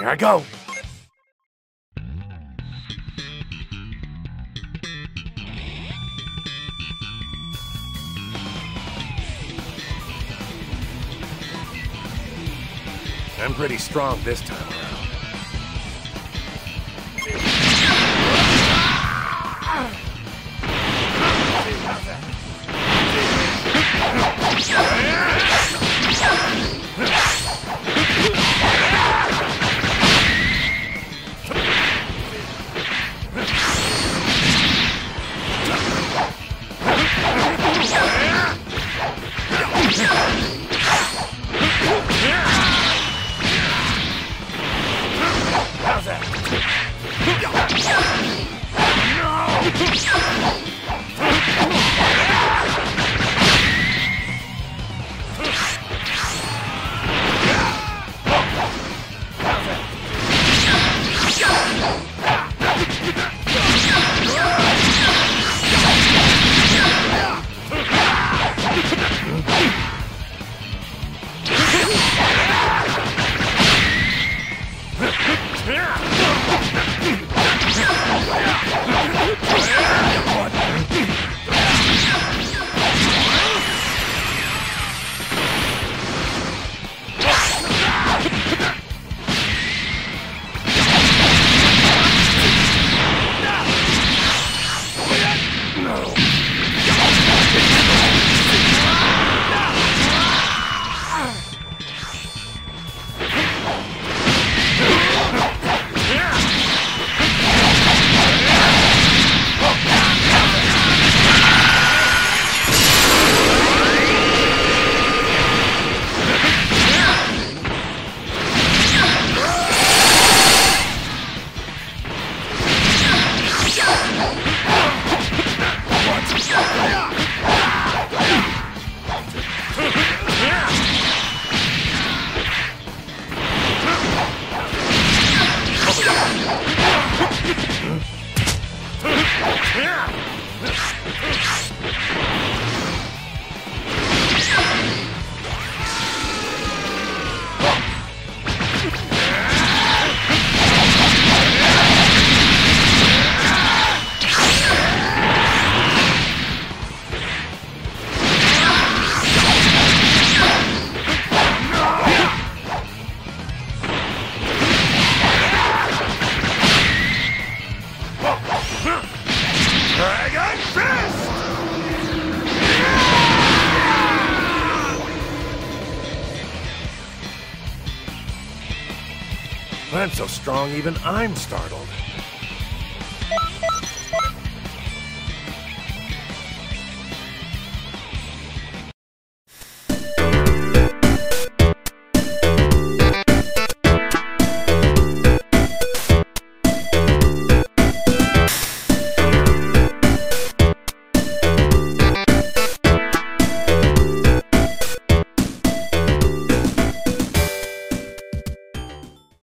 Here I go. I'm pretty strong this time Yeah! Dragon I'm so strong, even I'm startled.